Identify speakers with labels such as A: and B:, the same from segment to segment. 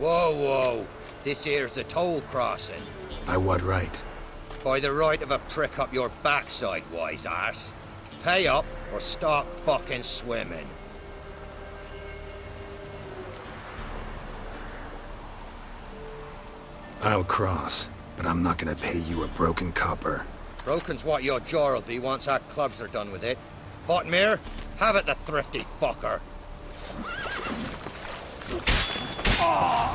A: Whoa, whoa. This here's a toll crossing.
B: By what right?
A: By the right of a prick up your backside, wise ass. Pay up or stop fucking swimming.
B: I'll cross, but I'm not gonna pay you a broken copper.
A: Broken's what your jaw'll be once our clubs are done with it. Bottomere, have it the thrifty fucker.
B: Oh!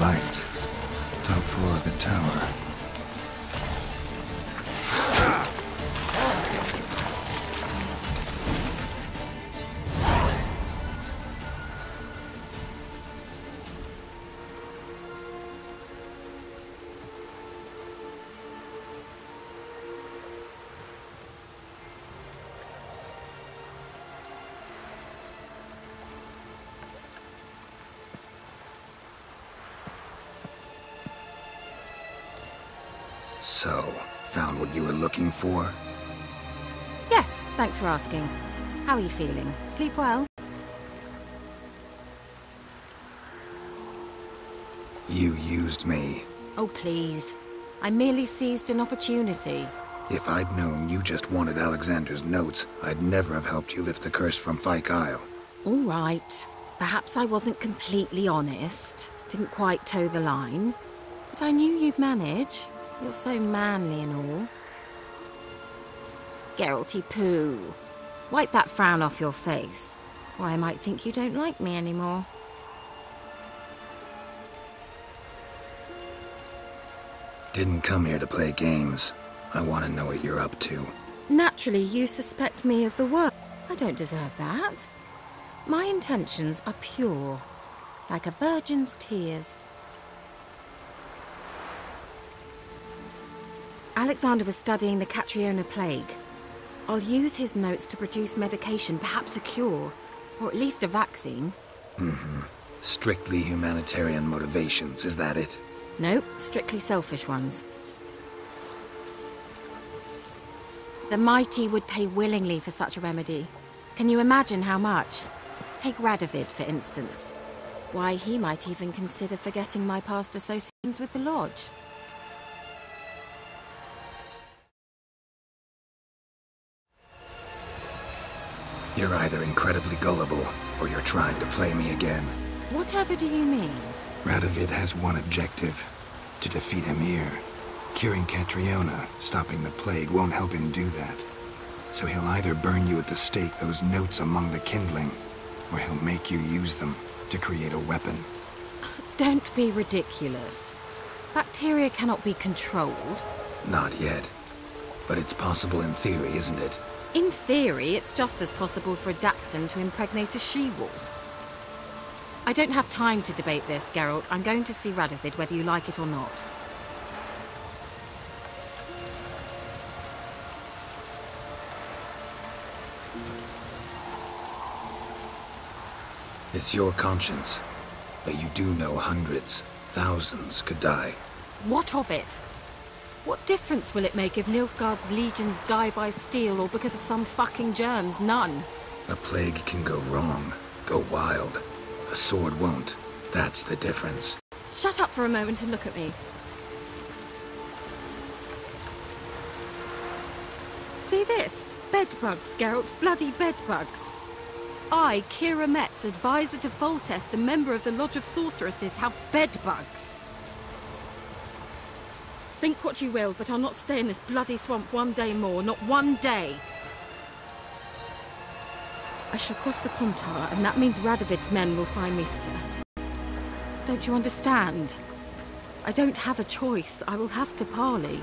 B: light, top floor of the tower. So, found what you were looking for?
C: Yes, thanks for asking. How are you feeling? Sleep well?
B: You used me.
C: Oh, please. I merely seized an opportunity.
B: If I'd known you just wanted Alexander's notes, I'd never have helped you lift the curse from Fyke Isle.
C: All right. Perhaps I wasn't completely honest. Didn't quite toe the line. But I knew you'd manage. You're so manly and all. Geralty poo. Wipe that frown off your face, or I might think you don't like me anymore.
B: Didn't come here to play games. I want to know what you're up to.
C: Naturally, you suspect me of the work. I don't deserve that. My intentions are pure, like a virgin's tears. Alexander was studying the Catriona plague. I'll use his notes to produce medication, perhaps a cure, or at least a vaccine.
B: Mm-hmm. Strictly humanitarian motivations, is that it?
C: Nope, strictly selfish ones. The mighty would pay willingly for such a remedy. Can you imagine how much? Take Radovid, for instance. Why, he might even consider forgetting my past associations with the Lodge.
B: You're either incredibly gullible, or you're trying to play me again.
C: Whatever do you mean?
B: Radovid has one objective. To defeat Emhyr. Curing Catriona, stopping the plague, won't help him do that. So he'll either burn you at the stake those notes among the kindling, or he'll make you use them to create a weapon.
C: Don't be ridiculous. Bacteria cannot be controlled.
B: Not yet. But it's possible in theory, isn't it?
C: In theory, it's just as possible for a Dachshund to impregnate a she-wolf. I don't have time to debate this, Geralt. I'm going to see Radovid whether you like it or not.
B: It's your conscience. But you do know hundreds, thousands could die.
C: What of it? What difference will it make if Nilfgaard's legions die by steel or because of some fucking germs? None.
B: A plague can go wrong, go wild. A sword won't. That's the difference.
C: Shut up for a moment and look at me. See this? Bedbugs, Geralt. Bloody bedbugs. I, Keira Metz, advisor to Foltest, a member of the Lodge of Sorceresses, have bedbugs. Think what you will, but I'll not stay in this bloody swamp one day more. Not one day. I shall cross the Pontar, and that means Radovid's men will find me sir. Don't you understand? I don't have a choice. I will have to parley.